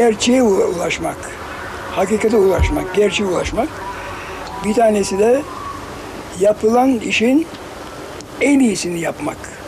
gerçeğe ulaşmak, hakikate ulaşmak, gerçeğe ulaşmak. Bir tanesi de yapılan işin en iyisini yapmak.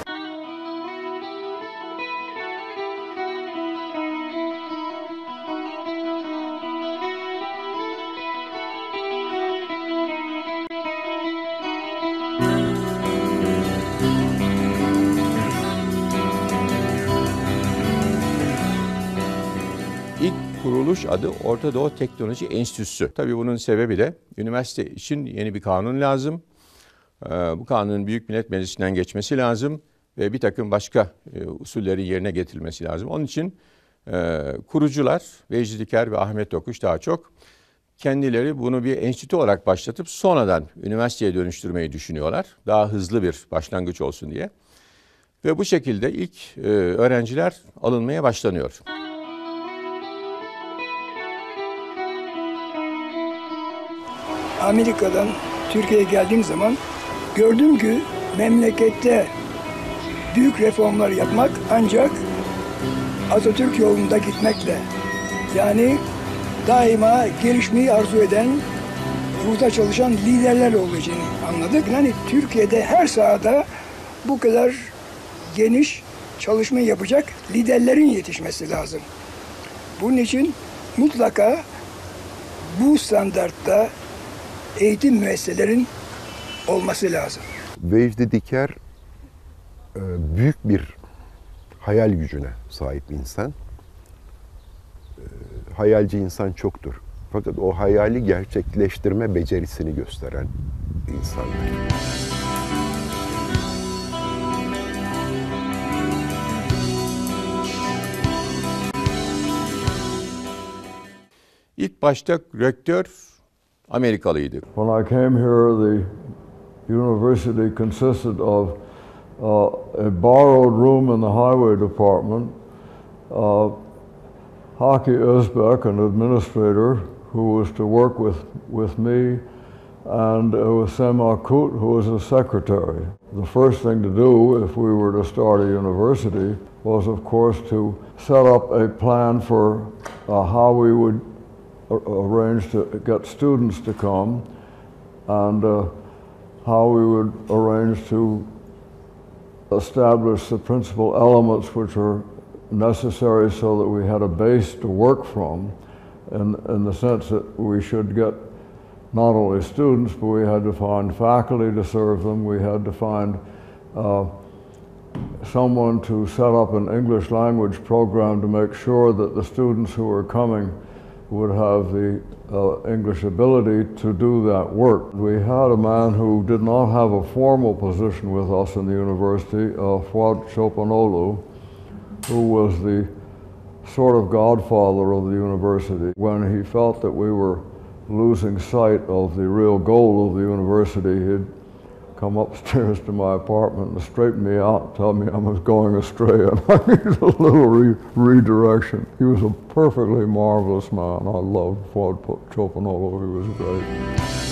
Kuruluş adı Orta Doğu Teknoloji Enstitüsü. Tabii bunun sebebi de üniversite için yeni bir kanun lazım. Ee, Bu kanunun Büyük Millet Meclisi'nden geçmesi lazım ve bir takım başka e, usullerin yerine getirilmesi lazım. Onun için e, kurucular Vecdi Diker ve Ahmet Dokuş daha çok kendileri bunu bir enstitü olarak başlatıp sonradan üniversiteye dönüştürmeyi düşünüyorlar. Daha hızlı bir başlangıç olsun diye. Ve bu şekilde ilk e, öğrenciler alınmaya başlanıyor. Amerika'dan Türkiye'ye geldiğim zaman gördüm ki memlekette büyük reformlar yapmak ancak Atatürk yolunda gitmekle yani daima gelişmeyi arzu eden, burada çalışan liderler olacağını anladık. Yani Türkiye'de her sahada bu kadar geniş çalışma yapacak liderlerin yetişmesi lazım. Bunun için mutlaka bu standartta eğitim müesseselerin olması lazım. Vecdi Diker e, büyük bir hayal gücüne sahip insan. E, Hayalci insan çoktur. Fakat o hayali gerçekleştirme becerisini gösteren insanlar. İlk başta rektör Amerikalıydı. When I came here, the university consisted of uh, a borrowed room in the highway department. Uh, Haki Özbek, an administrator, who was to work with, with me, and uh, with Sema Kut, who was a secretary. The first thing to do if we were to start a university was, of course, to set up a plan for uh, how we would a- arrange to get students to come and uh, how we would arrange to establish the principal elements which are necessary so that we had a base to work from in, in the sense that we should get not only students, but we had to find faculty to serve them. We had to find uh, someone to set up an English language program to make sure that the students who were coming would have the uh, English ability to do that work. We had a man who did not have a formal position with us in the university, uh, Fuad Chopanolu, who was the sort of godfather of the university. When he felt that we were losing sight of the real goal of the university, he'd come upstairs to my apartment and straighten me out, and tell me I was going astray and I needed a little re- redirection. He was a perfectly marvelous man. I loved Fuad Chopanolo. He was great.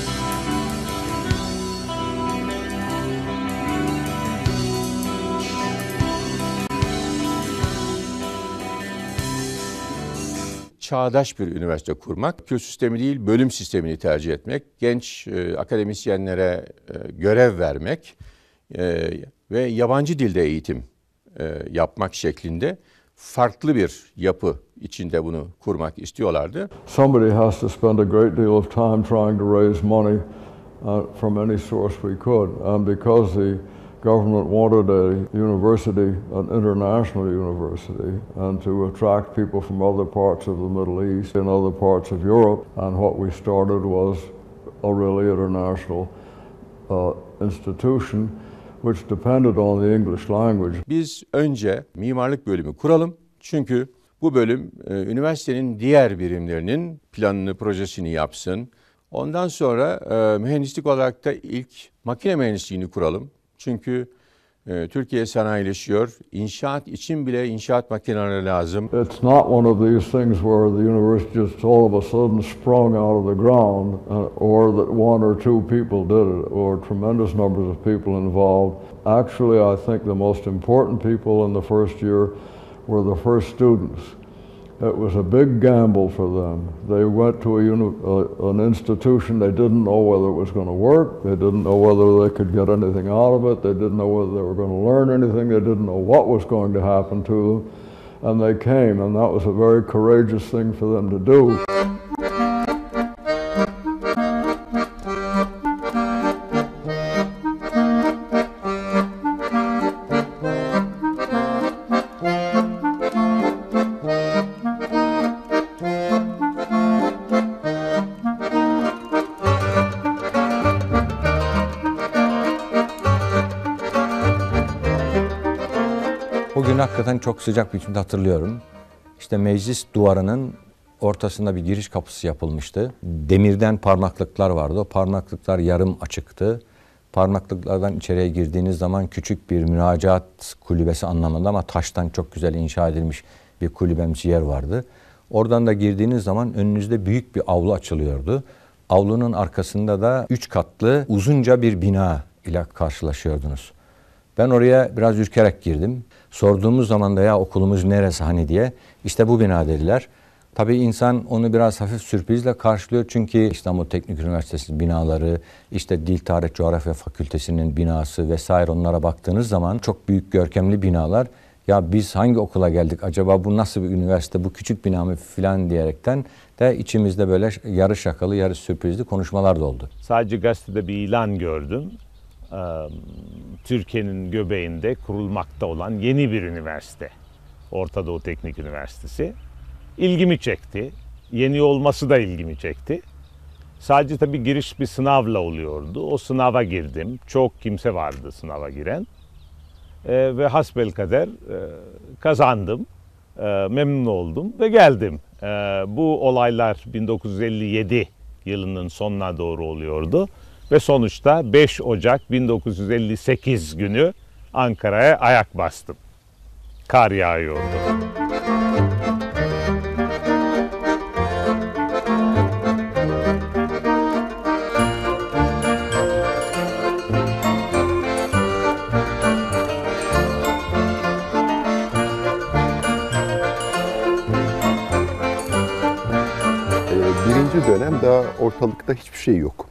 Çağdaş bir üniversite kurmak, kül sistemi değil bölüm sistemini tercih etmek, genç e, akademisyenlere e, görev vermek e, ve yabancı dilde eğitim e, yapmak şeklinde farklı bir yapı içinde bunu kurmak istiyorlardı. Somebody has to spend a great deal of time trying to raise money uh, from any source we could. And because the government wanted a university, an international university, and to attract people from other parts of the Middle East and other parts of Europe, and what we started was a really international uh, institution which depended on the English language. Biz önce mimarlık bölümü kuralım. Çünkü bu bölüm e, üniversitenin diğer birimlerinin planını, projesini yapsın. Ondan sonra e, mühendislik olarak da ilk makine mühendisliğini kuralım. Çünkü e, Türkiye sanayileşiyor. İnşaat için bile inşaat makineleri lazım. It's not one of these things where the university just all of a sudden sprung out of the ground, uh, or that one or two people did it, or tremendous numbers of people involved. Actually, I think the most important people in the first year were the first students. It was a big gamble for them. They went to a an institution, they didn't know whether it was going to work, they didn't know whether they could get anything out of it, they didn't know whether they were going to learn anything, they didn't know what was going to happen to them. And they came, and that was a very courageous thing for them to do. Çok sıcak bir biçimde hatırlıyorum. İşte meclis duvarının ortasında bir giriş kapısı yapılmıştı. Demirden parmaklıklar vardı. O parmaklıklar yarım açıktı. Parmaklıklardan içeriye girdiğiniz zaman küçük bir müracaat kulübesi anlamında ama taştan çok güzel inşa edilmiş bir kulübemsi yer vardı. Oradan da girdiğiniz zaman önünüzde büyük bir avlu açılıyordu. Avlunun arkasında da üç katlı uzunca bir bina ile karşılaşıyordunuz. Ben oraya biraz ürkerek girdim. Sorduğumuz zaman da ya okulumuz neresi hani diye işte bu bina dediler. Tabii insan onu biraz hafif sürprizle karşılıyor çünkü İstanbul Teknik Üniversitesi binaları, işte Dil Tarih Coğrafya Fakültesinin binası vesaire onlara baktığınız zaman çok büyük görkemli binalar. Ya biz hangi okula geldik acaba bu nasıl bir üniversite bu küçük bina mı filan diyerekten de içimizde böyle yarı şakalı yarı sürprizli konuşmalar da oldu. Sadece gazetede bir ilan gördüm. Türkiye'nin göbeğinde kurulmakta olan yeni bir üniversite. Orta Doğu Teknik Üniversitesi. İlgimi çekti. Yeni olması da ilgimi çekti. Sadece tabii giriş bir sınavla oluyordu. O sınava girdim. Çok kimse vardı sınava giren. Ee, ve hasbelkader e, kazandım. Ee, memnun oldum ve geldim. Ee, bu olaylar 1957 yılının sonuna doğru oluyordu. Ve sonuçta 5 Ocak 1958 günü Ankara'ya ayak bastım. Kar yağıyordu. Ee, birinci dönem daha ortalıkta hiçbir şey yok.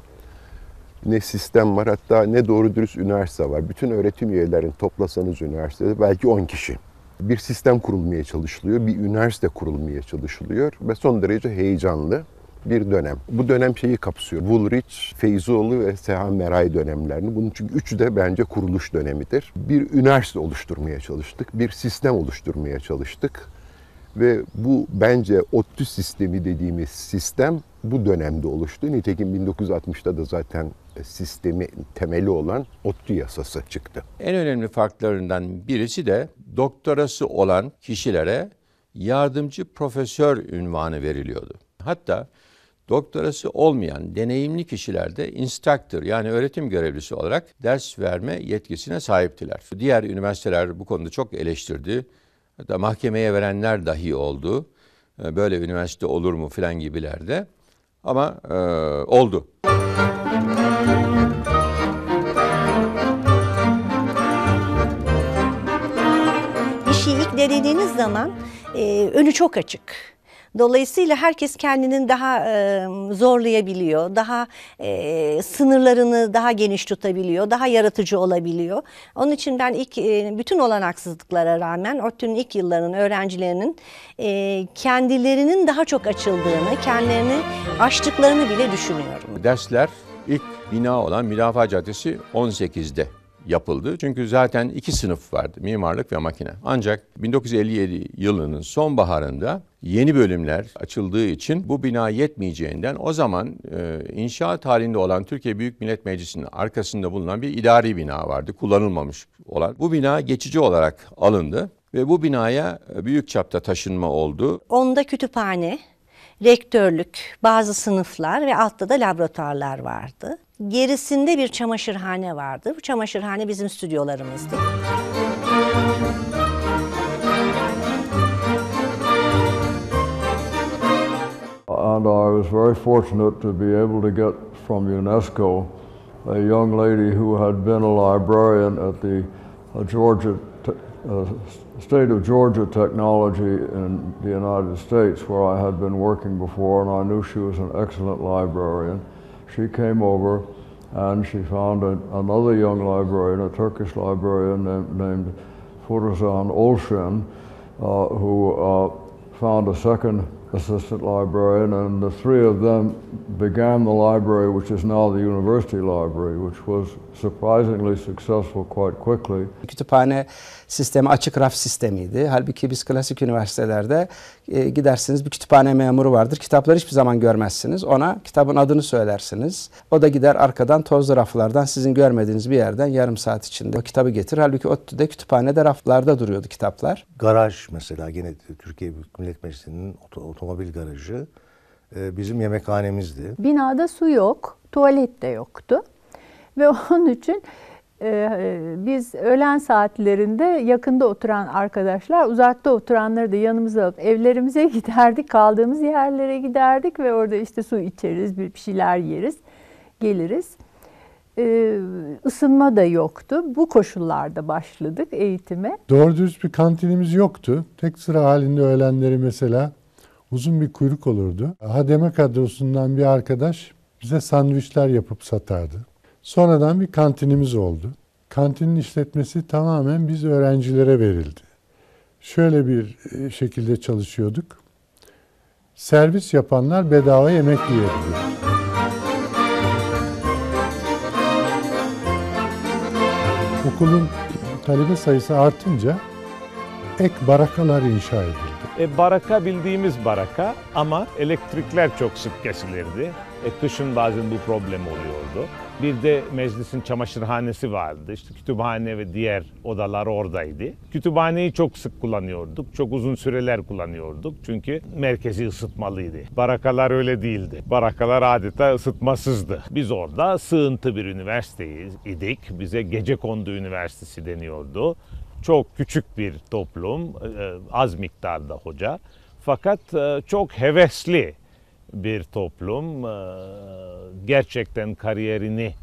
Ne sistem var hatta ne doğru dürüst üniversite var. Bütün öğretim üyelerini toplasanız üniversitede belki 10 kişi. Bir sistem kurulmaya çalışılıyor, bir üniversite kurulmaya çalışılıyor ve son derece heyecanlı bir dönem. Bu dönem şeyi kapsıyor. Woolrich, Feyzoğlu ve Seha Meray dönemlerini. Bunun çünkü üçü de bence kuruluş dönemidir. Bir üniversite oluşturmaya çalıştık, bir sistem oluşturmaya çalıştık. Ve bu bence ODTÜ sistemi dediğimiz sistem bu dönemde oluştu. Nitekim 1960'ta da zaten sistemi temeli olan ODTÜ yasası çıktı. En önemli farklarından birisi de doktorası olan kişilere yardımcı profesör ünvanı veriliyordu. Hatta doktorası olmayan deneyimli kişiler de instructor yani öğretim görevlisi olarak ders verme yetkisine sahiptiler. Diğer üniversiteler bu konuda çok eleştirdi. Hatta mahkemeye verenler dahi oldu. E, Böyle üniversite olur mu filan gibilerde. Ama e, oldu. Bir şeyi ilk denediğiniz zaman e, önü çok açık. Dolayısıyla herkes kendinin daha e, zorlayabiliyor, daha e, sınırlarını daha geniş tutabiliyor, daha yaratıcı olabiliyor. Onun için ben ilk e, bütün olanaksızlıklara rağmen ODTÜ'nün ilk yıllarının öğrencilerinin e, kendilerinin daha çok açıldığını, kendilerini aştıklarını bile düşünüyorum. Dersler ilk bina olan Müdafaa Caddesi 18'de yapıldı. Çünkü zaten iki sınıf vardı, mimarlık ve makine. Ancak 1957 yılının sonbaharında yeni bölümler açıldığı için bu bina yetmeyeceğinden o zaman e, inşaat halinde olan Türkiye Büyük Millet Meclisi'nin arkasında bulunan bir idari bina vardı, kullanılmamış olan. Bu bina geçici olarak alındı ve bu binaya büyük çapta taşınma oldu. Onda kütüphane, rektörlük, bazı sınıflar ve altta da laboratuvarlar vardı. Gerisinde bir çamaşırhane vardı. Bu çamaşırhane bizim stüdyolarımızdı. And I was very fortunate to be able to get from UNESCO a young lady who had been a librarian at the uh, Georgia uh, state of Georgia technology in the United States, where I had been working before, and I knew she was an excellent librarian. She came over and she found a, another young librarian, a Turkish librarian named, named Furzan Olshen, uh, who uh, found a second assistant librarian, and the three of them began the library, which is now the university library, which was surprisingly successful quite quickly. Kütüphane sistemi açık raf sistemiydi. Halbuki biz klasik üniversitelerde e, gidersiniz bir kütüphane memuru vardır. Kitapları hiçbir zaman görmezsiniz. Ona kitabın adını söylersiniz. O da gider arkadan tozlu raflardan sizin görmediğiniz bir yerden yarım saat içinde o kitabı getirir. Halbuki ODTÜ'de kütüphanede raflarda duruyordu kitaplar. Garaj mesela gene Türkiye Büyük Millet Meclisi'nin otomobil garajı e, bizim yemekhanemizdi. Binada su yok, tuvalet de yoktu. Ve onun için e, biz öğlen saatlerinde yakında oturan arkadaşlar, uzakta oturanları da yanımıza alıp evlerimize giderdik, kaldığımız yerlere giderdik ve orada işte su içeriz, bir şeyler yeriz, geliriz. E, ısınma da yoktu. Bu koşullarda başladık eğitime. Doğru dürüst bir kantinimiz yoktu. Tek sıra halinde öğlenleri mesela uzun bir kuyruk olurdu. Hademe kadrosundan bir arkadaş bize sandviçler yapıp satardı. Sonradan bir kantinimiz oldu. Kantinin işletmesi tamamen biz öğrencilere verildi. Şöyle bir e, şekilde çalışıyorduk. Servis yapanlar bedava yemek yiyebiliyor. Okulun talebe sayısı artınca ek barakalar inşa edildi. E, baraka bildiğimiz baraka ama elektrikler çok sık kesilirdi. E, kışın bazen bu problem oluyordu. Bir de meclisin çamaşırhanesi vardı. İşte kütüphane ve diğer odalar oradaydı. Kütüphaneyi çok sık kullanıyorduk. Çok uzun süreler kullanıyorduk. Çünkü merkezi ısıtmalıydı. Barakalar öyle değildi. Barakalar adeta ısıtmasızdı. Biz orada sığıntı bir üniversiteydik. Bize Gecekondu Üniversitesi deniyordu. Çok küçük bir toplum, e, az miktarda hoca. Fakat e, çok hevesli bir toplum. E, Gerçekten kariyerini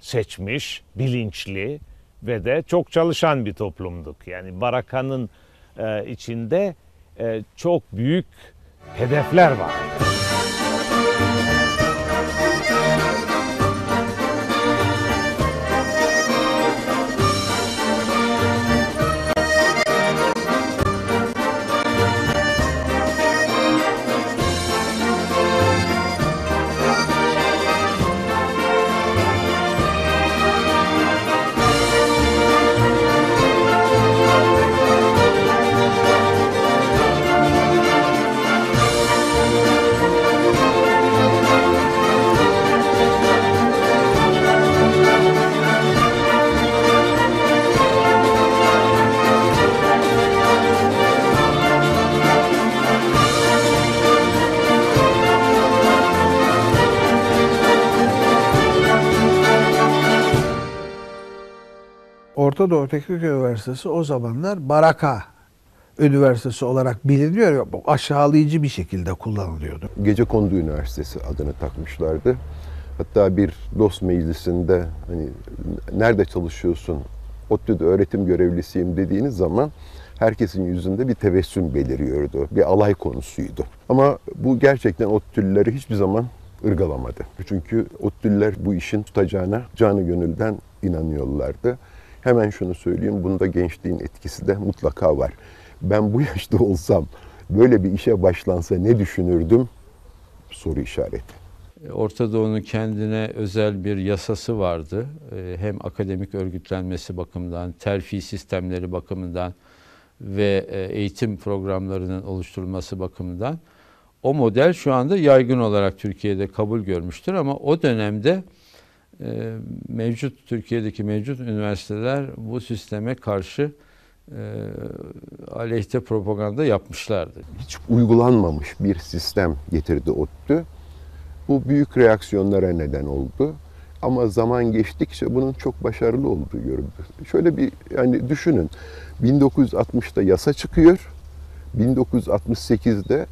seçmiş, bilinçli ve de çok çalışan bir toplumduk. Yani Baraka'nın e, içinde e, çok büyük hedefler var. Orta Doğu Teknik Üniversitesi o zamanlar Baraka Üniversitesi olarak biliniyor. Aşağılayıcı bir şekilde kullanılıyordu. Gecekondu Üniversitesi adını takmışlardı. Hatta bir dost meclisinde hani nerede çalışıyorsun? ODTÜ'de öğretim görevlisiyim dediğiniz zaman herkesin yüzünde bir tebessüm beliriyordu. Bir alay konusuydu. Ama bu gerçekten ODTÜ'lüleri hiçbir zaman ırgalamadı. Çünkü ODTÜ'lüler bu işin tutacağına canı gönülden inanıyorlardı. Hemen şunu söyleyeyim, bunda gençliğin etkisi de mutlaka var. Ben bu yaşta olsam böyle bir işe başlansa ne düşünürdüm? Soru işareti. Orta Doğu'nun kendine özel bir yasası vardı. Ee, Hem akademik örgütlenmesi bakımından, terfi sistemleri bakımından ve e, eğitim programlarının oluşturulması bakımından. O model şu anda yaygın olarak Türkiye'de kabul görmüştür ama o dönemde e, mevcut Türkiye'deki mevcut üniversiteler bu sisteme karşı e, aleyhte propaganda yapmışlardı. Hiç uygulanmamış bir sistem getirdi ODTÜ. Bu büyük reaksiyonlara neden oldu. Ama zaman geçtikçe bunun çok başarılı olduğu görüldü. Şöyle bir yani düşünün. 1960'da yasa çıkıyor. 1968'de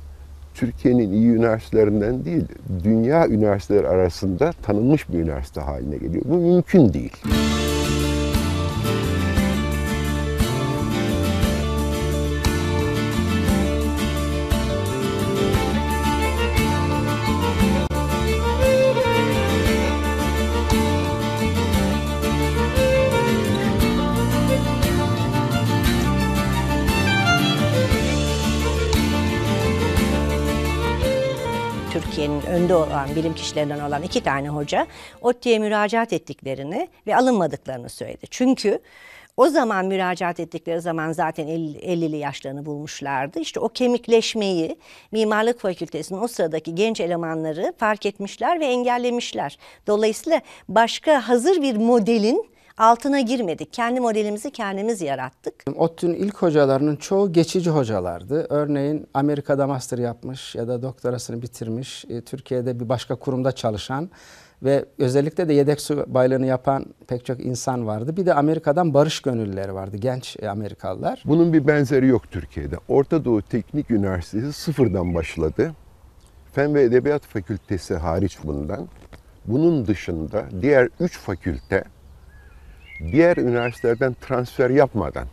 Türkiye'nin iyi üniversitelerinden değil, dünya üniversiteleri arasında tanınmış bir üniversite haline geliyor. Bu mümkün değil. Türkiye'nin önde olan bilim kişilerinden olan iki tane hoca ODTÜ'ye müracaat ettiklerini ve alınmadıklarını söyledi. Çünkü o zaman müracaat ettikleri zaman zaten 50'li yaşlarını bulmuşlardı. İşte o kemikleşmeyi Mimarlık Fakültesi'nin o sıradaki genç elemanları fark etmişler ve engellemişler. Dolayısıyla başka hazır bir modelin altına girmedik. Kendi modelimizi kendimiz yarattık. ODTÜ'nün ilk hocalarının çoğu geçici hocalardı. Örneğin Amerika'da master yapmış ya da doktorasını bitirmiş, e, Türkiye'de bir başka kurumda çalışan ve özellikle de yedek subaylığını yapan pek çok insan vardı. Bir de Amerika'dan barış gönüllüleri vardı, genç Amerikalılar. Bunun bir benzeri yok Türkiye'de. Orta Doğu Teknik Üniversitesi sıfırdan başladı. Fen ve Edebiyat Fakültesi hariç bundan. Bunun dışında diğer üç fakülte diğer üniversitelerden transfer yapmadan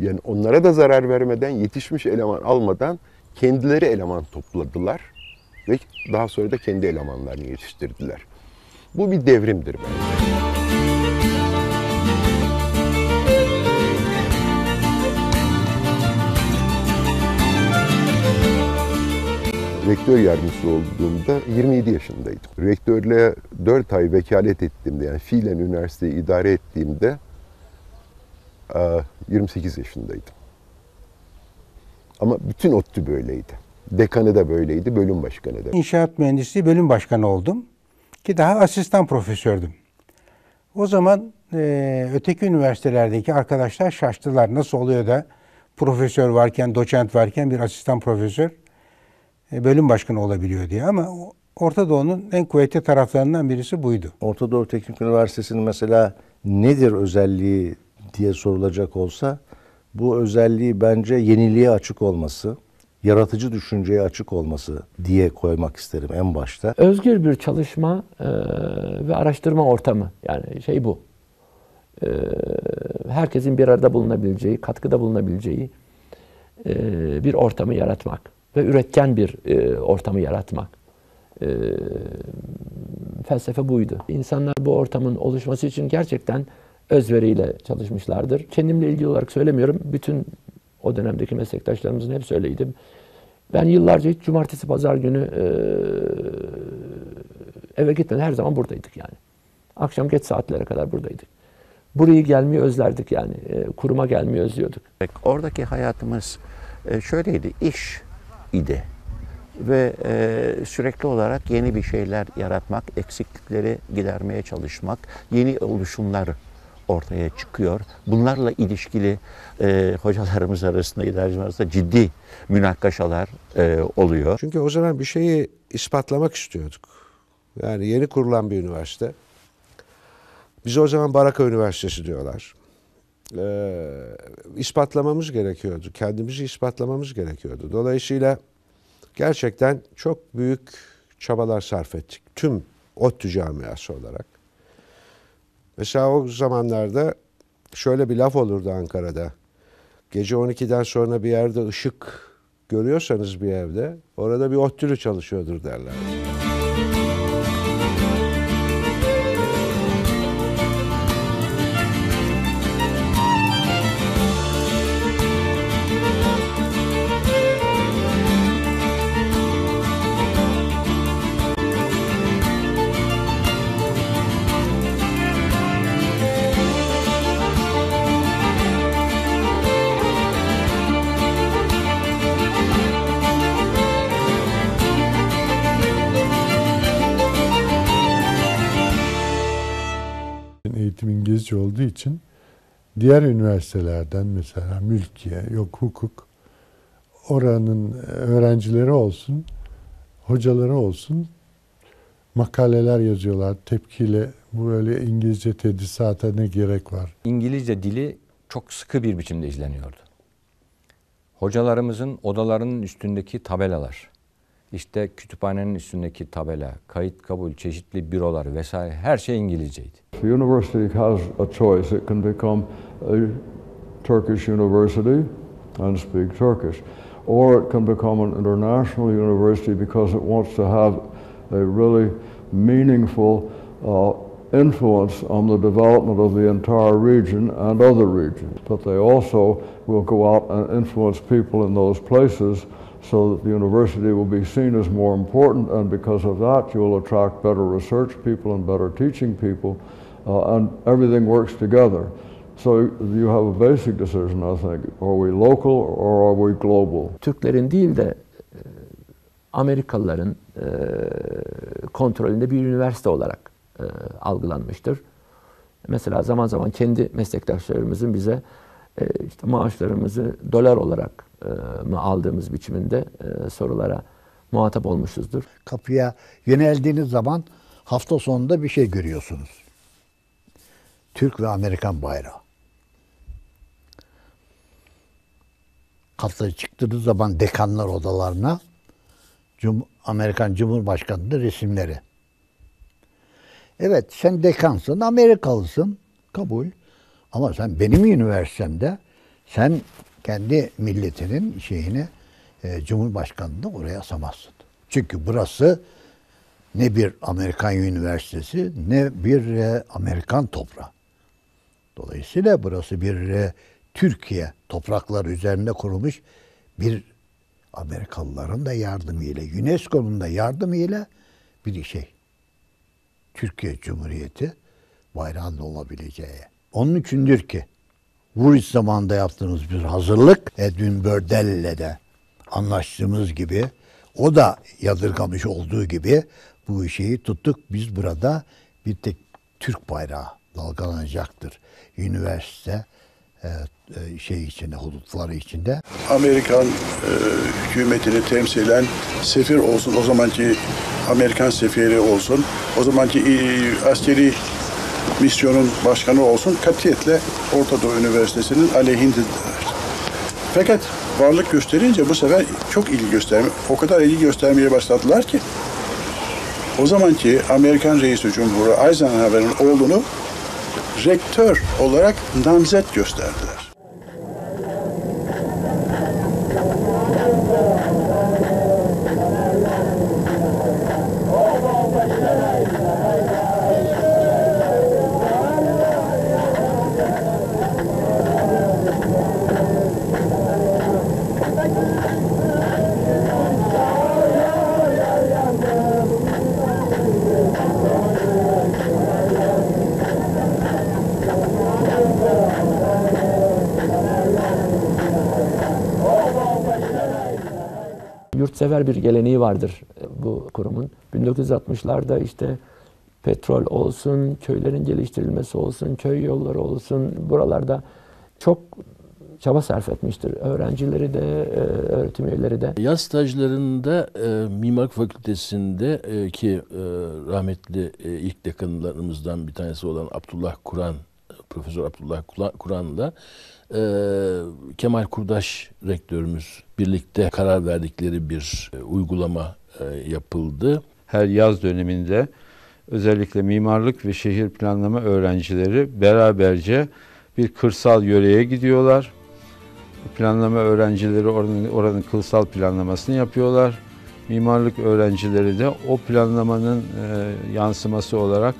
yani onlara da zarar vermeden yetişmiş eleman almadan kendileri eleman topladılar ve daha sonra da kendi elemanlarını yetiştirdiler. Bu bir devrimdir bence. Rektör yardımcısı olduğumda 27 yaşındaydım. Rektörlüğe 4 ay vekalet ettiğimde yani fiilen üniversiteyi idare ettiğimde 28 yaşındaydım. Ama bütün ODTÜ böyleydi. Dekanı da böyleydi, bölüm başkanı da. İnşaat mühendisliği bölüm başkanı oldum. Ki daha asistan profesördüm. O zaman e, öteki üniversitelerdeki arkadaşlar şaştılar. Nasıl oluyor da profesör varken, doçent varken bir asistan profesör e, bölüm başkanı olabiliyor diye ama Orta Doğu'nun en kuvvetli taraflarından birisi buydu. Orta Doğu Teknik Üniversitesi'nin mesela nedir özelliği diye sorulacak olsa bu özelliği bence yeniliğe açık olması, yaratıcı düşünceye açık olması diye koymak isterim en başta. Özgür bir çalışma e, ve araştırma ortamı yani şey bu. E, herkesin bir arada bulunabileceği, katkıda bulunabileceği e, bir ortamı yaratmak ve üretken bir e, ortamı yaratmak. E, felsefe buydu. İnsanlar bu ortamın oluşması için gerçekten özveriyle çalışmışlardır. Kendimle ilgili olarak söylemiyorum. Bütün o dönemdeki meslektaşlarımızın hep söyleydim. Ben yıllarca hiç cumartesi pazar günü e, eve gitmeden her zaman buradaydık yani. Akşam geç saatlere kadar buradaydık. Burayı gelmeyi özlerdik yani. E, kuruma gelmeyi özlüyorduk. Oradaki hayatımız e, şöyleydi. İş, idi. Ve e, sürekli olarak yeni bir şeyler yaratmak, eksiklikleri gidermeye çalışmak, yeni oluşumlar ortaya çıkıyor. Bunlarla ilişkili e, hocalarımız arasında, idareciler arasında ciddi münakaşalar e, oluyor. Çünkü o zaman bir şeyi ispatlamak istiyorduk. Yani yeni kurulan bir üniversite. Bize o zaman Baraka Üniversitesi diyorlar. Ee, ispatlamamız gerekiyordu. Kendimizi ispatlamamız gerekiyordu. Dolayısıyla gerçekten çok büyük çabalar sarf ettik. Tüm ODTÜ camiası olarak. Mesela o zamanlarda şöyle bir laf olurdu Ankara'da. Gece 12'den sonra bir yerde ışık görüyorsanız bir evde orada bir ODTÜ'lü çalışıyordur derler. Diğer üniversitelerden mesela mülkiye, yok hukuk, oranın öğrencileri olsun, hocaları olsun makaleler yazıyorlar tepkiyle bu böyle İngilizce tedrisata ne gerek var? İngilizce dili çok sıkı bir biçimde izleniyordu. Hocalarımızın odalarının üstündeki tabelalar, işte kütüphanenin üstündeki tabela, kayıt kabul, çeşitli bürolar vesaire her şey İngilizceydi. The university has a choice. It can become a Turkish university and speak Turkish. Or it can become an international university because it wants to have a really meaningful uh, influence on the development of the entire region and other regions. But they also will go out and influence people in those places so that the university will be seen as more important, and because of that, you will attract better research people and better teaching people, uh, and everything works together. So you have a basic decision, I think. Are we local or are we global? Türklerin değil de e, Amerikalıların e, kontrolünde bir üniversite olarak e, algılanmıştır. Mesela zaman zaman kendi meslektaşlarımızın bize e, işte maaşlarımızı dolar olarak mı aldığımız biçiminde e, sorulara muhatap olmuşuzdur. Kapıya yöneldiğiniz zaman hafta sonunda bir şey görüyorsunuz. Türk ve Amerikan bayrağı. Kapıya çıktığınız zaman dekanlar odalarına Amerikan Cumhurbaşkanı'nın resimleri. Evet sen dekansın, Amerikalısın. Kabul. Ama sen benim üniversitemde sen kendi milletinin şeyini e, Cumhurbaşkanı'nı oraya asamazsın. Çünkü burası ne bir Amerikan üniversitesi ne bir e, Amerikan toprağı. Dolayısıyla burası bir e, Türkiye toprakları üzerinde kurulmuş bir Amerikalıların da yardımıyla, UNESCO'nun da yardımıyla bir şey. Türkiye Cumhuriyeti bayrağında olabileceği. Onun içindir ki Vuruş zamanında yaptığımız bir hazırlık Edwin Bördel'le de anlaştığımız gibi o da yadırgamış olduğu gibi bu şeyi tuttuk. Biz burada bir tek Türk bayrağı dalgalanacaktır. Üniversite e, e, şey içinde, hudutları içinde. Amerikan e, hükümetini temsilen sefir olsun, o zamanki Amerikan sefiri olsun, o zamanki e, askeri misyonun başkanı olsun katiyetle Orta Doğu Üniversitesi'nin aleyhindedir. Fakat varlık gösterince bu sefer çok ilgi gösterme, o kadar ilgi göstermeye başladılar ki o zamanki Amerikan Reisi Cumhuru Eisenhower'ın oğlunu rektör olarak namzet gösterdiler. Yurtsever bir geleneği vardır e, bu kurumun. 1960'larda işte petrol olsun, köylerin geliştirilmesi olsun, köy yolları olsun buralarda çok çaba sarf etmiştir. Öğrencileri de, e, öğretim üyeleri de. Yaz stajlarında e, Mimarlık Fakültesi'nde e, ki e, rahmetli e, ilk dekanlarımızdan bir tanesi olan Abdullah Kur'an, Profesör Abdullah Kur'an'la e, Kemal Kurdaş rektörümüz birlikte karar verdikleri bir e, uygulama e, yapıldı. Her yaz döneminde özellikle mimarlık ve şehir planlama öğrencileri beraberce bir kırsal yöreye gidiyorlar. Planlama öğrencileri oranın, oranın kırsal planlamasını yapıyorlar. Mimarlık öğrencileri de o planlamanın e, yansıması olarak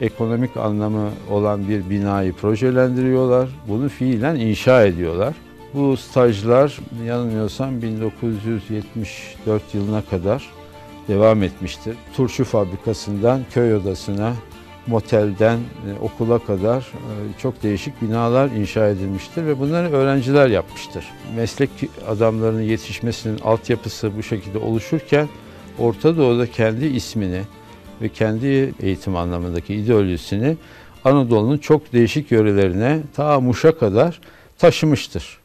ekonomik anlamı olan bir binayı projelendiriyorlar. Bunu fiilen inşa ediyorlar. Bu stajlar yanılmıyorsam 1974 yılına kadar devam etmiştir. Turşu fabrikasından köy odasına, motelden e, okula kadar e, çok değişik binalar inşa edilmiştir ve bunları öğrenciler yapmıştır. Meslek adamlarının yetişmesinin altyapısı bu şekilde oluşurken Orta Doğu'da kendi ismini ve kendi eğitim anlamındaki ideolojisini Anadolu'nun çok değişik yörelerine ta Muş'a kadar taşımıştır.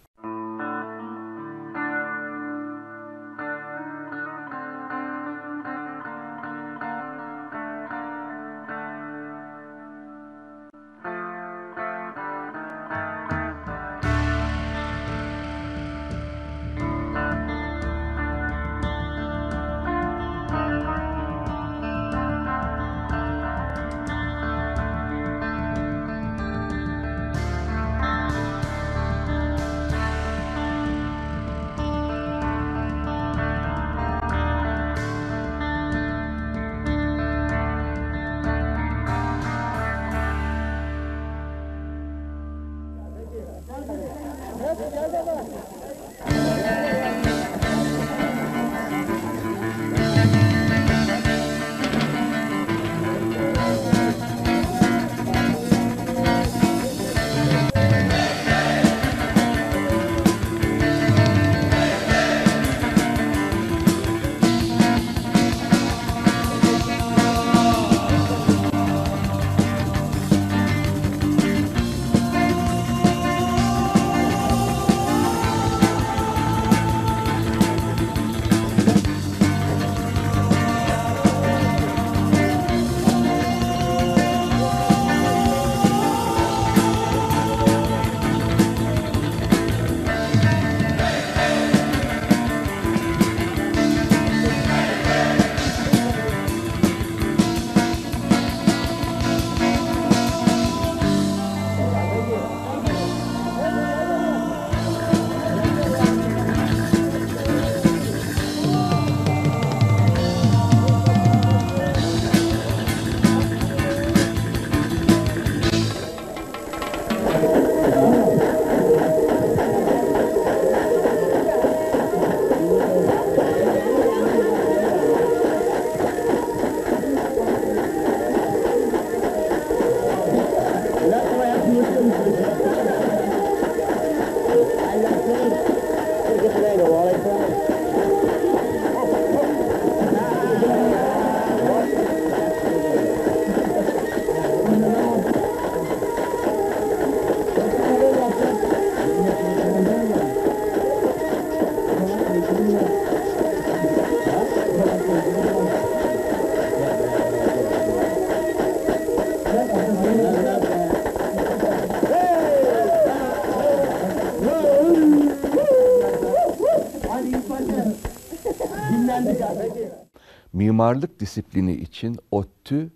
Mimarlık disiplini için ODTÜ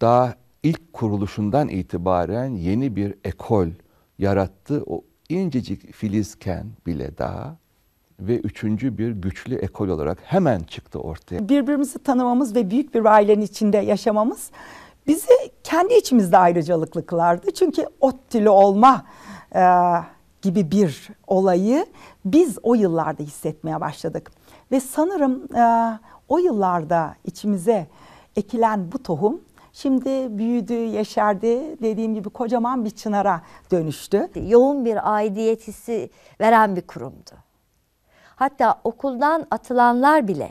daha ilk kuruluşundan itibaren yeni bir ekol yarattı. O incecik filizken bile daha ve üçüncü bir güçlü ekol olarak hemen çıktı ortaya. Birbirimizi tanımamız ve büyük bir ailenin içinde yaşamamız bizi kendi içimizde ayrıcalıklı kılardı. Çünkü ODTÜ'lü olma e, gibi bir olayı biz o yıllarda hissetmeye başladık. Ve sanırım e, o yıllarda içimize ekilen bu tohum şimdi büyüdü, yeşerdi. Dediğim gibi kocaman bir çınara dönüştü. Yoğun bir aidiyet hissi veren bir kurumdu. Hatta okuldan atılanlar bile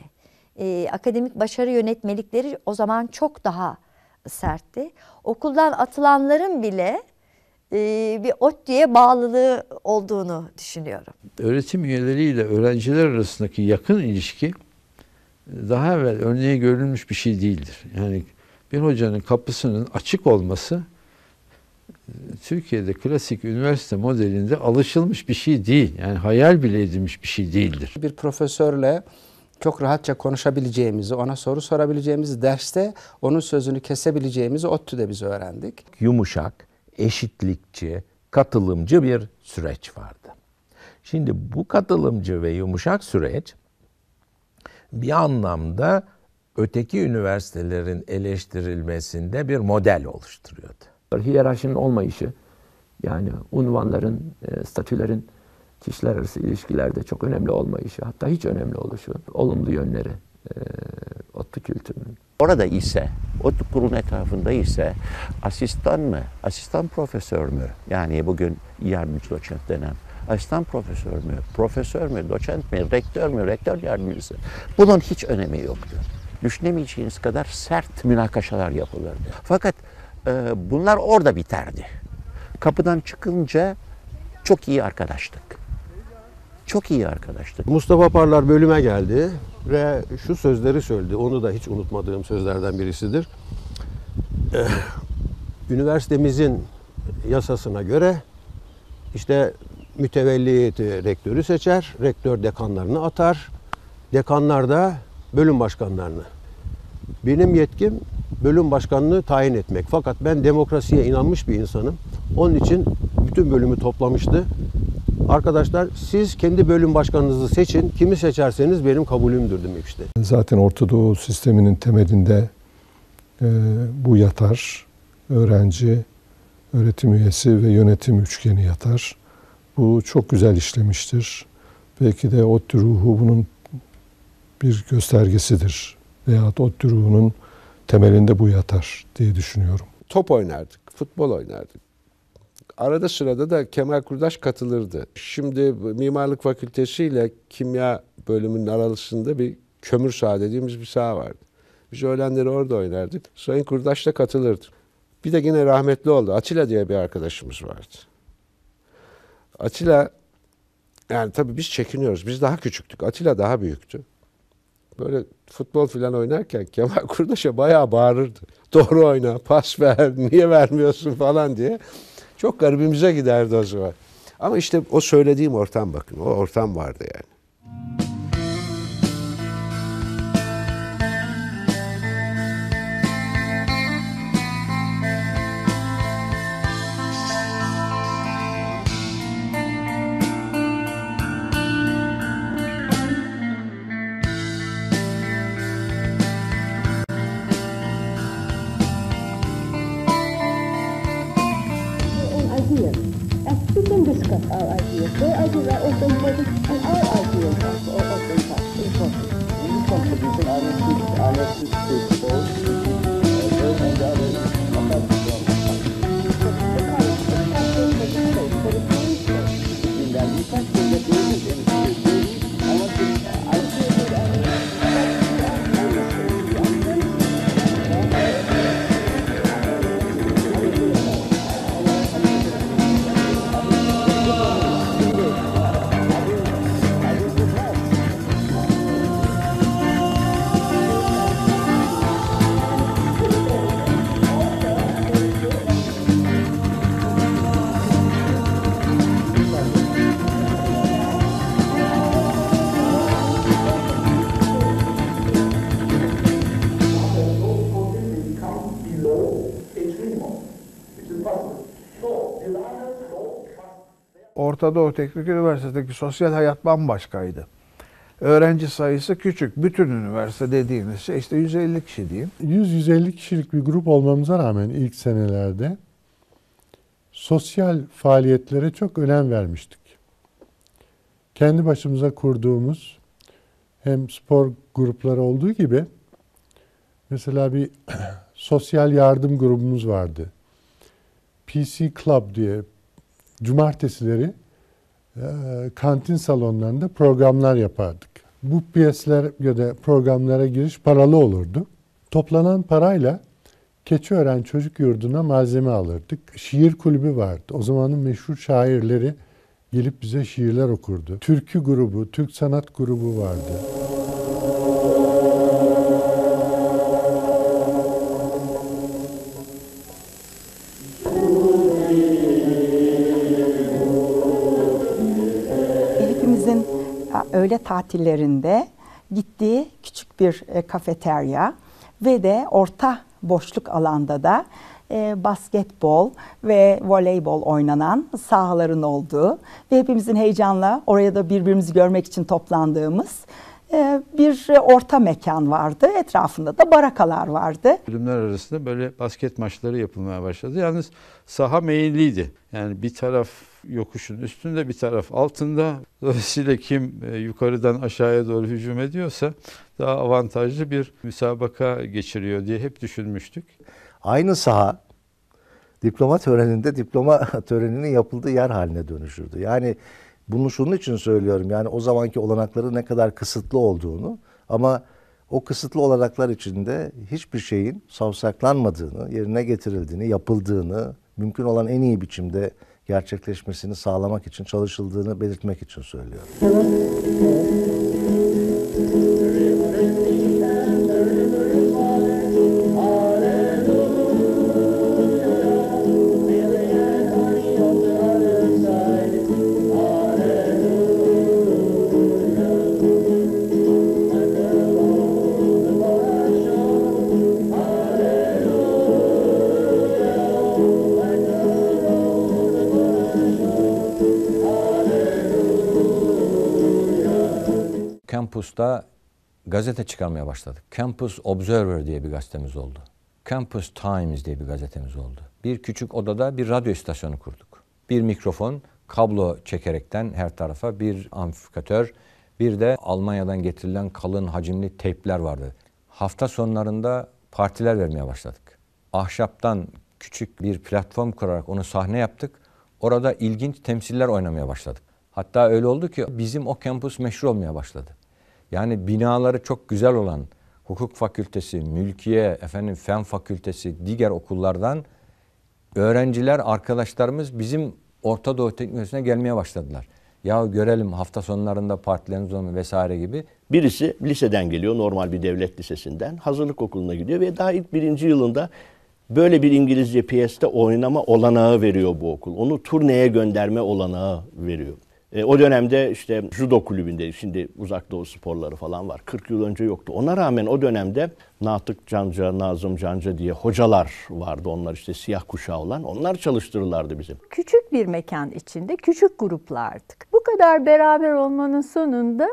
e, akademik başarı yönetmelikleri o zaman çok daha sertti. Okuldan atılanların bile e, bir ODTÜ'ye bağlılığı olduğunu düşünüyorum. Öğretim üyeleriyle öğrenciler arasındaki yakın ilişki daha evvel örneği görülmüş bir şey değildir. Yani bir hocanın kapısının açık olması Türkiye'de klasik üniversite modelinde alışılmış bir şey değil. Yani hayal bile edilmiş bir şey değildir. Bir profesörle çok rahatça konuşabileceğimizi, ona soru sorabileceğimizi, derste onun sözünü kesebileceğimizi ODTÜ'de biz öğrendik. Yumuşak, eşitlikçi, katılımcı bir süreç vardı. Şimdi bu katılımcı ve yumuşak süreç bir anlamda öteki üniversitelerin eleştirilmesinde bir model oluşturuyordu. Hiyerarşinin olmayışı, yani unvanların, e, statülerin kişiler arası ilişkilerde çok önemli olmayışı, hatta hiç önemli oluşu, olumlu yönleri e, ODTÜ kültürünün. Orada ise, o kurun etrafında ise asistan mı, asistan profesör mü, yani bugün yardımcı doçent denen asistan profesör mü, profesör mü, doçent mi, rektör mü, rektör yardımcısı. Bunun hiç önemi yoktu. Düşünemeyeceğiniz kadar sert münakaşalar yapılırdı. Fakat e, bunlar orada biterdi. Kapıdan çıkınca çok iyi arkadaştık. Çok iyi arkadaştık. Mustafa Parlar bölüme geldi ve şu sözleri söyledi. Onu da hiç unutmadığım sözlerden birisidir. Ee, üniversitemizin yasasına göre işte mütevelliyeti rektörü seçer, rektör dekanlarını atar, dekanlar da bölüm başkanlarını. Benim yetkim bölüm başkanlığı tayin etmek. Fakat ben demokrasiye inanmış bir insanım. Onun için bütün bölümü toplamıştı. Arkadaşlar siz kendi bölüm başkanınızı seçin. Kimi seçerseniz benim kabulümdür demişti. Zaten Orta Doğu sisteminin temelinde e, bu yatar. Öğrenci, öğretim üyesi ve yönetim üçgeni yatar. Bu çok güzel işlemiştir. Belki de ODTÜ ruhu bunun bir göstergesidir. Veya ODTÜ ruhunun temelinde bu yatar diye düşünüyorum. Top oynardık, futbol oynardık. Arada sırada da Kemal Kurdaş katılırdı. Şimdi Mimarlık Fakültesi ile Kimya bölümünün arasında bir kömür saha dediğimiz bir saha vardı. Biz öğlenleri orada oynardık. Sayın Kurdaş da katılırdı. Bir de yine rahmetli oldu. Atilla diye bir arkadaşımız vardı. Atilla yani tabii biz çekiniyoruz. Biz daha küçüktük. Atilla daha büyüktü. Böyle futbol falan oynarken Kemal Kurdaş'a bayağı bağırırdı. Doğru oyna, pas ver, niye vermiyorsun falan diye. Çok garibimize giderdi o zaman. Ama işte o söylediğim ortam bakın. O ortam vardı yani. Action, alles gut, alles ist gut. Orta Doğu Teknik Üniversitesi'ndeki sosyal hayat bambaşkaydı. Öğrenci sayısı küçük. Bütün üniversite dediğiniz şey işte 150 kişi diyeyim. 100-150 kişilik bir grup olmamıza rağmen ilk senelerde sosyal faaliyetlere çok önem vermiştik. Kendi başımıza kurduğumuz hem spor grupları olduğu gibi mesela bir sosyal yardım grubumuz vardı. PC Club diye cumartesileri kantin salonlarında programlar yapardık. Bu piyesler ya da programlara giriş paralı olurdu. Toplanan parayla Keçiören Çocuk Yurdu'na malzeme alırdık. Şiir kulübü vardı. O zamanın meşhur şairleri gelip bize şiirler okurdu. Türkü grubu, Türk sanat grubu vardı. Öğle tatillerinde gittiği küçük bir e, kafeterya ve de orta boşluk alanda da e, basketbol ve voleybol oynanan sahaların olduğu ve hepimizin heyecanla oraya da birbirimizi görmek için toplandığımız e, bir orta mekan vardı. Etrafında da barakalar vardı. Bölümler arasında böyle basket maçları yapılmaya başladı. Yalnız saha meyilliydi. Yani bir taraf yokuşun üstünde bir taraf altında. Dolayısıyla kim e, yukarıdan aşağıya doğru hücum ediyorsa daha avantajlı bir müsabaka geçiriyor diye hep düşünmüştük. Aynı saha diploma töreninde diploma töreninin yapıldığı yer haline dönüşürdü. Yani bunu şunun için söylüyorum. Yani o zamanki olanakların ne kadar kısıtlı olduğunu ama o kısıtlı olanaklar içinde hiçbir şeyin savsaklanmadığını, yerine getirildiğini, yapıldığını, mümkün olan en iyi biçimde gerçekleşmesini sağlamak için çalışıldığını belirtmek için söylüyorum. Campus'ta gazete çıkarmaya başladık. Campus Observer diye bir gazetemiz oldu. Campus Times diye bir gazetemiz oldu. Bir küçük odada bir radyo istasyonu kurduk. Bir mikrofon, kablo çekerekten her tarafa bir amplifikatör, bir de Almanya'dan getirilen kalın hacimli teypler vardı. Hafta sonlarında partiler vermeye başladık. Ahşaptan küçük bir platform kurarak onu sahne yaptık. Orada ilginç temsiller oynamaya başladık. Hatta öyle oldu ki bizim o kampüs meşhur olmaya başladı. Yani binaları çok güzel olan hukuk fakültesi, mülkiye, efendim fen fakültesi, diğer okullardan öğrenciler, arkadaşlarımız bizim Orta Doğu Üniversitesi'ne gelmeye başladılar. Ya görelim hafta sonlarında partilerimiz olmuyor vesaire gibi. Birisi liseden geliyor, normal bir devlet lisesinden. Hazırlık okuluna gidiyor ve daha ilk birinci yılında böyle bir İngilizce piyeste oynama olanağı veriyor bu okul. Onu turneye gönderme olanağı veriyor. E, o dönemde işte judo kulübünde şimdi uzak doğu sporları falan var. 40 yıl önce yoktu. Ona rağmen o dönemde Natık Canca, Nazım Canca diye hocalar vardı. Onlar işte siyah kuşağı olan. Onlar çalıştırırlardı bizim. Küçük bir mekan içinde küçük gruplardık. Bu kadar beraber olmanın sonunda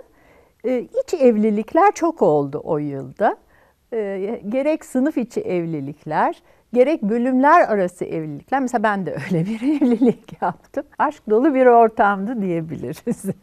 e, iç evlilikler çok oldu o yılda. E, gerek sınıf içi evlilikler, gerek bölümler arası evlilikler. Mesela ben de öyle bir evlilik yaptım. Aşk dolu bir ortamdı diyebiliriz.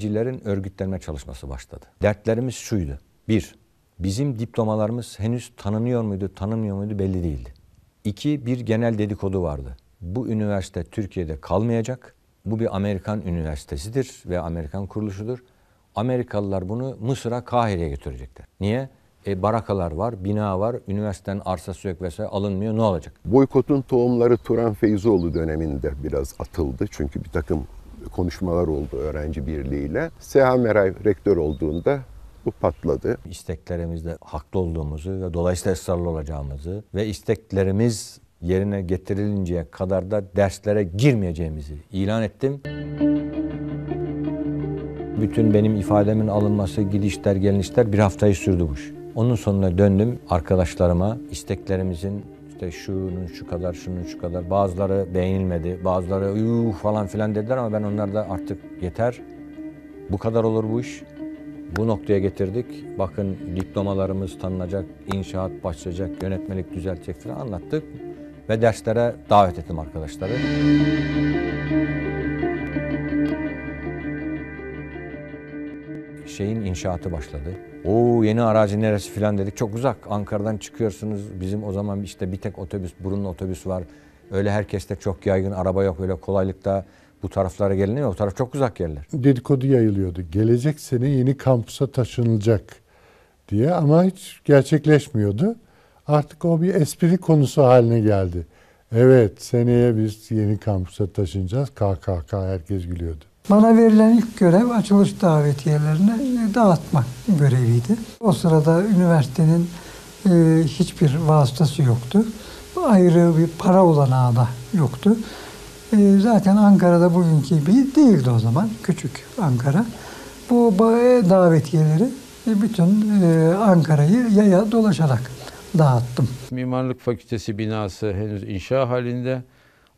öğrencilerin örgütlenme çalışması başladı. Dertlerimiz şuydu. Bir, bizim diplomalarımız henüz tanınıyor muydu, tanınmıyor muydu belli değildi. İki, bir genel dedikodu vardı. Bu üniversite Türkiye'de kalmayacak. Bu bir Amerikan üniversitesidir ve Amerikan kuruluşudur. Amerikalılar bunu Mısır'a, Kahire'ye götürecekler. Niye? E, barakalar var, bina var, üniversitenin arsası yok vesaire alınmıyor. Ne olacak? Boykotun tohumları Turan Feyzoğlu döneminde biraz atıldı. Çünkü bir takım konuşmalar oldu öğrenci birliğiyle. Seha Meray rektör olduğunda bu patladı. İsteklerimizde haklı olduğumuzu ve dolayısıyla ısrarlı olacağımızı ve isteklerimiz yerine getirilinceye kadar da derslere girmeyeceğimizi ilan ettim. Bütün benim ifademin alınması, gidişler, gelişler bir haftayı sürdü bu iş. Onun sonuna döndüm arkadaşlarıma isteklerimizin işte şunun şu kadar, şunun şu kadar. Bazıları beğenilmedi, bazıları yuh falan filan dediler ama ben onlarda artık yeter. Bu kadar olur bu iş. Bu noktaya getirdik. Bakın diplomalarımız tanınacak, inşaat başlayacak, yönetmelik düzeltecek falan anlattık. Ve derslere davet ettim arkadaşları. Şeyin inşaatı başladı. O yeni arazi neresi filan dedik. Çok uzak. Ankara'dan çıkıyorsunuz. Bizim o zaman işte bir tek otobüs, burunlu otobüs var. Öyle herkeste çok yaygın araba yok. Öyle kolaylıkla bu taraflara geliniyor. O taraf çok uzak yerler. Dedikodu yayılıyordu. Gelecek sene yeni kampüse taşınılacak diye ama hiç gerçekleşmiyordu. Artık o bir espri konusu haline geldi. Evet seneye biz yeni kampüse taşınacağız. KKK herkes gülüyordu. Bana verilen ilk görev açılış davetiyelerini dağıtmak göreviydi. O sırada üniversitenin e, hiçbir vasıtası yoktu. Ayrı bir para olanağı da yoktu. E, zaten Ankara'da bugünkü gibi değildi o zaman. Küçük Ankara. Bu davetiyeleri e, bütün e, Ankara'yı yaya dolaşarak dağıttım. Mimarlık Fakültesi binası henüz inşa halinde.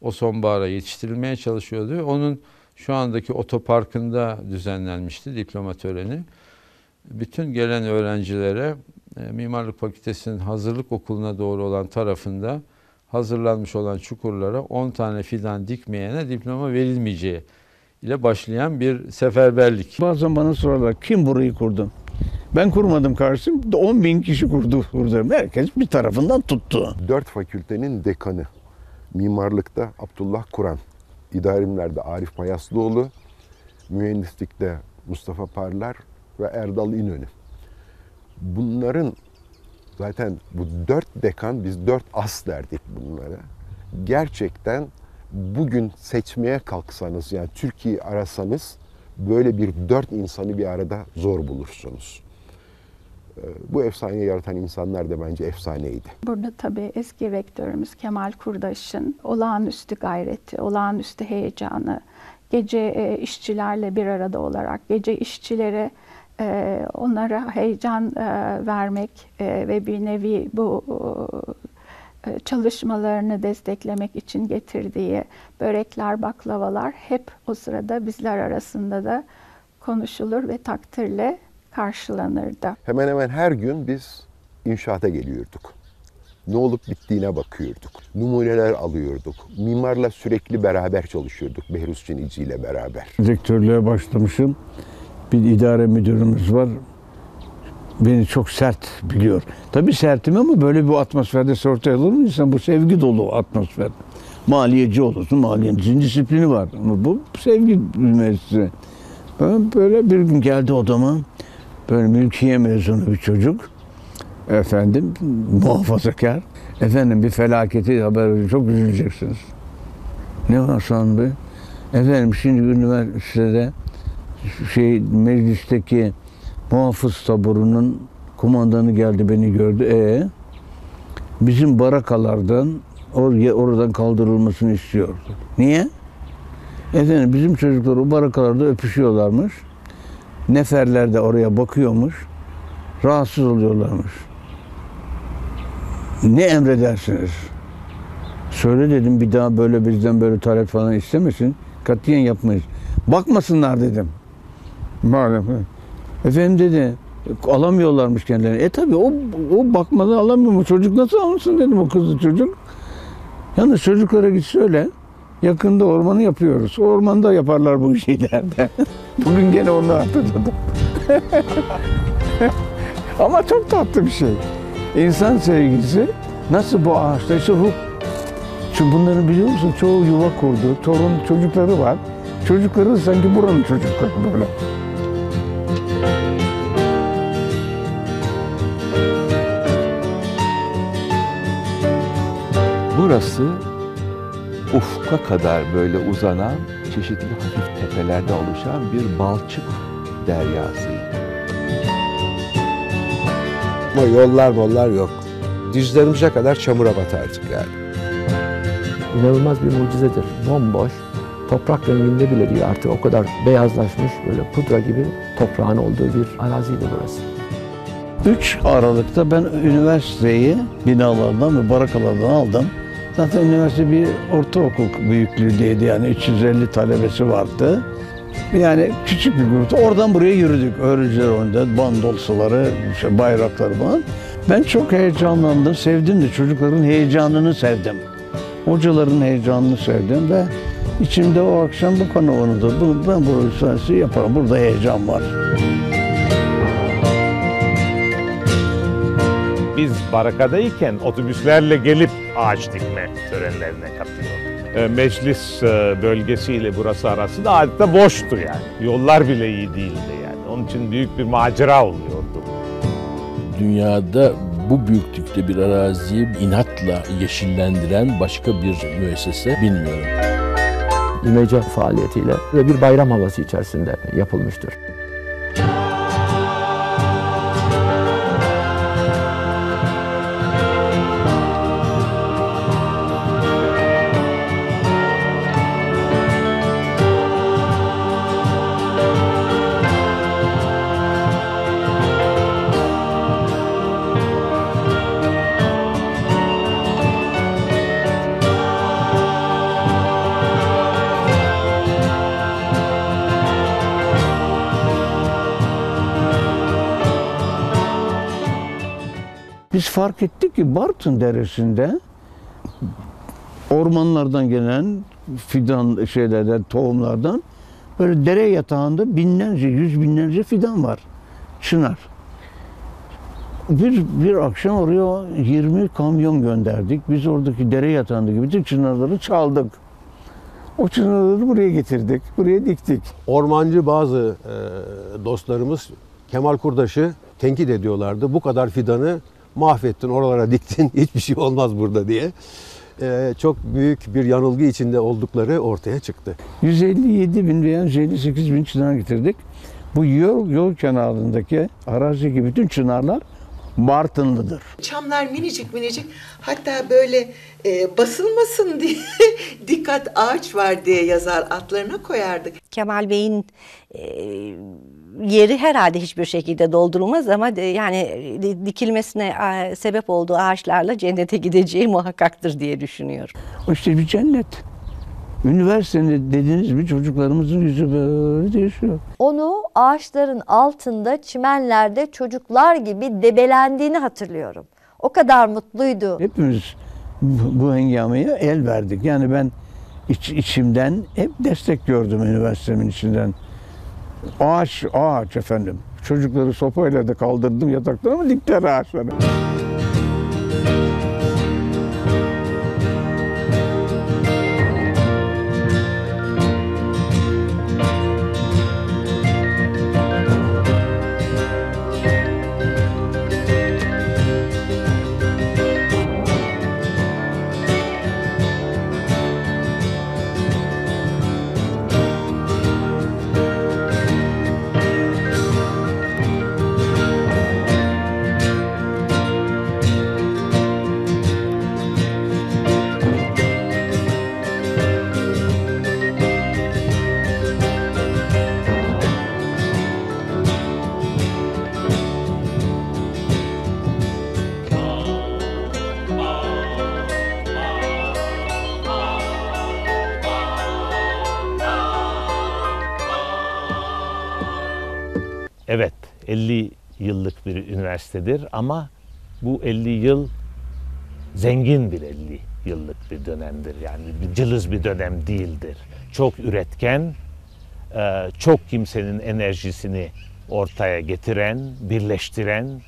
O sonbahara yetiştirilmeye çalışıyordu. Onun şu andaki otoparkında düzenlenmişti diploma töreni. Bütün gelen öğrencilere e, Mimarlık Fakültesi'nin hazırlık okuluna doğru olan tarafında hazırlanmış olan çukurlara 10 tane fidan dikmeyene diploma verilmeyeceği ile başlayan bir seferberlik. Bazen bana sorarlar kim burayı kurdu? Ben kurmadım kardeşim. 10 bin kişi kurdu burada. Herkes bir tarafından tuttu. Dört fakültenin dekanı. Mimarlıkta Abdullah Kur'an. İdarimlerde Arif Mayaslıoğlu. Mühendislikte Mustafa Parlar ve Erdal İnönü. Bunların zaten bu dört dekan, biz dört as derdik bunlara. Gerçekten bugün seçmeye kalksanız yani Türkiye'yi arasanız böyle bir dört insanı bir arada zor bulursunuz. Bu efsaneyi yaratan insanlar da bence efsaneydi. Burada tabii eski rektörümüz Kemal Kurdaş'ın olağanüstü gayreti, olağanüstü heyecanı, gece e, işçilerle bir arada olarak, gece işçilere e, onlara heyecan e, vermek ve bir nevi bu çalışmalarını desteklemek için getirdiği börekler, baklavalar hep o sırada bizler arasında da konuşulur ve takdirle karşılanırdı. Hemen hemen her gün biz inşaata geliyorduk. Ne olup bittiğine bakıyorduk. Numuneler alıyorduk. Mimarla sürekli beraber çalışıyorduk Behruz Çinici ile beraber. Rektörlüğe başlamışım. Bir idare müdürümüz var. Beni çok sert biliyor. Tabii sertim ama böyle bir atmosferde ortaya alır mı insan? Bu sevgi dolu atmosfer. Maliyeci olursun, maliyetin disiplini var. Ama bu sevgi müessesesi. Ben böyle bir gün geldi odama. Böyle mülkiye mezunu bir çocuk. Efendim muhafazakar. Efendim bir felaketi haber veriyor. Çok üzüleceksiniz. Ne var Hasan Bey? Efendim şimdi üniversitede şey meclisteki muhafız taburunun kumandanı geldi beni gördü. E bizim barakalardan or oradan kaldırılmasını istiyordu. Niye? Efendim bizim çocuklar o barakalarda öpüşüyorlarmış. Neferler de oraya bakıyormuş. Rahatsız oluyorlarmış. Ne emredersiniz? Söyle dedim bir daha böyle bizden böyle talep falan istemesin. Katiyen yapmayız. Bakmasınlar dedim. Maalesef. Efendim dedi alamıyorlarmış kendilerini. E tabi o, o bakmadan alamıyor mu? Çocuk nasıl alınsın dedim o kızı çocuk. Yalnız çocuklara git söyle. Yakında ormanı yapıyoruz. O ormanda yaparlar bu işi ileride. Bugün gene onu hatırladım. Ama çok tatlı bir şey. İnsan sevgisi nasıl bu ağaçta işte ruh. Çünkü bunların biliyor musun çoğu yuva kurdu, torun çocukları var. Çocukları sanki buranın çocukları böyle. Burası ufka kadar böyle uzanan çeşitli hafif tepelerde oluşan bir balçık deryasıydı. Ama yollar mollar yok. Dizlerimize kadar çamura batardık yani. İnanılmaz bir mucizedir. Bomboş, toprak renginde bile değil artık o kadar beyazlaşmış böyle pudra gibi toprağın olduğu bir araziydi burası. 3 Aralık'ta ben üniversiteyi binalardan ve barakalardan aldım. Zaten üniversite bir ortaokul büyüklüğündeydi yani 350 talebesi vardı. Yani küçük bir grupta oradan buraya yürüdük. Öğrenciler oynadı, bandolsuları, işte bayrakları falan. Ben çok heyecanlandım, sevdim de çocukların heyecanını sevdim. Hocaların heyecanını sevdim ve içimde o akşam bu konu oynadı. Bu- Ben bu üniversiteyi yaparım, burada heyecan var. Biz barakadayken otobüslerle gelip ağaç dikme törenlerine katılıyorduk. E, Meclis e, bölgesiyle burası arası da adeta boştu yani. Yollar bile iyi değildi yani. Onun için büyük bir macera oluyordu. Dünyada bu büyüklükte bir araziyi inatla yeşillendiren başka bir müessese bilmiyorum. İmece faaliyetiyle ve bir bayram havası içerisinde yapılmıştır. Biz fark ettik ki Bartın Deresi'nde ormanlardan gelen fidan şeylerden, tohumlardan böyle dere yatağında binlerce, yüz binlerce fidan var. Çınar. Bir, bir akşam oraya 20 kamyon gönderdik. Biz oradaki dere yatağındaki bütün çınarları çaldık. O çınarları buraya getirdik, buraya diktik. Ormancı bazı e, dostlarımız Kemal Kurdaş'ı tenkit ediyorlardı. Bu kadar fidanı mahvettin, oralara diktin, hiçbir şey olmaz burada diye. E, çok büyük bir yanılgı içinde oldukları ortaya çıktı. 157 bin veya 158 bin çınar getirdik. Bu yol, yol kenarındaki arazideki bütün çınarlar Bartınlıdır. Çamlar minicik minicik hatta böyle e, basılmasın diye dikkat ağaç var diye yazar atlarına koyardık. Kemal Bey'in e, yeri herhalde hiçbir şekilde doldurulmaz ama de, yani e, dikilmesine e, sebep olduğu ağaçlarla cennete gideceği muhakkaktır diye düşünüyorum. O işte bir cennet. Üniversitede dediğiniz mi çocuklarımızın yüzü böyle değişiyor. Onu ağaçların altında, çimenlerde çocuklar gibi debelendiğini hatırlıyorum. O kadar mutluydu. Hepimiz bu, bu hengameye el verdik. Yani ben iç, içimden hep destek gördüm üniversitemin içinden. Ağaç, ağaç efendim. Çocukları sopayla da kaldırdım yataktan ama dikler ağaçları. 50 yıllık bir üniversitedir ama bu 50 yıl zengin bir 50 yıllık bir dönemdir. Yani bir cılız bir dönem değildir. Çok üretken, e, çok kimsenin enerjisini ortaya getiren, birleştiren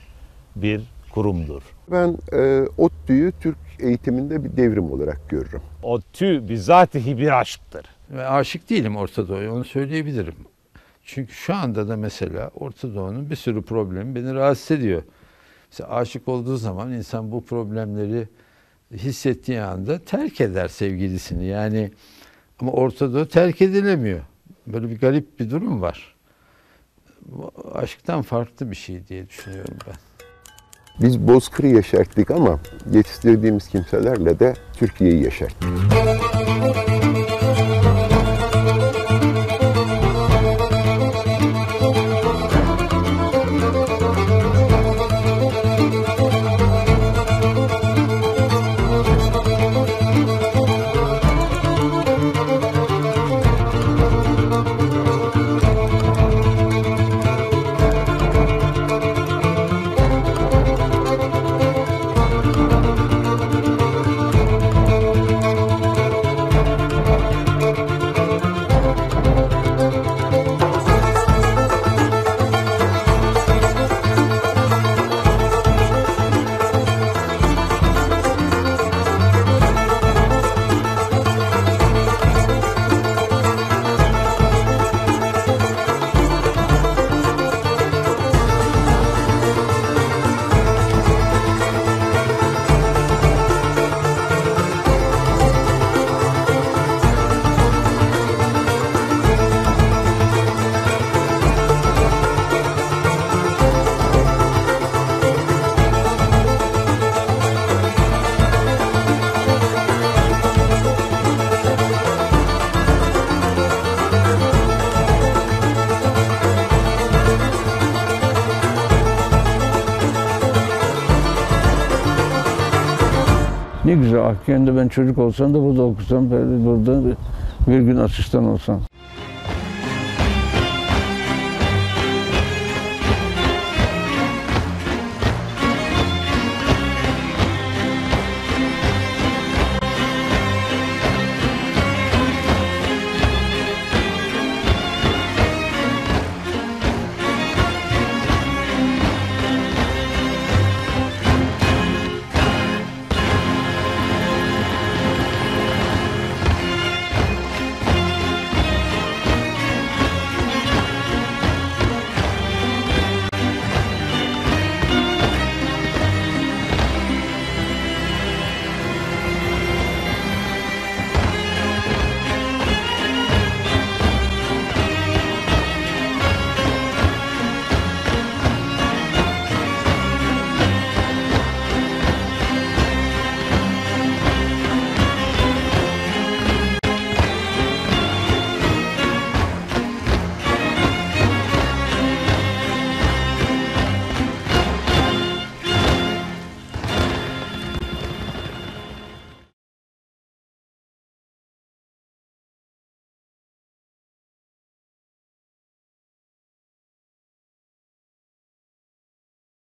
bir kurumdur. Ben e, ODTÜ'yü Türk eğitiminde bir devrim olarak görürüm. ODTÜ bizatihi bir aşktır. Ve aşık değilim Orta Doğu'ya onu söyleyebilirim. Çünkü şu anda da mesela Orta Doğu'nun bir sürü problemi beni rahatsız ediyor. Mesela aşık olduğu zaman insan bu problemleri hissettiği anda terk eder sevgilisini. Yani ama Orta Doğu terk edilemiyor. Böyle bir garip bir durum var. Aşktan farklı bir şey diye düşünüyorum ben. Biz Bozkır'ı yeşerttik ama yetiştirdiğimiz kimselerle de Türkiye'yi yeşerttik. Ne güzel Hakkari'nde ben çocuk olsam da burada okusam, burada bir gün asistan olsam.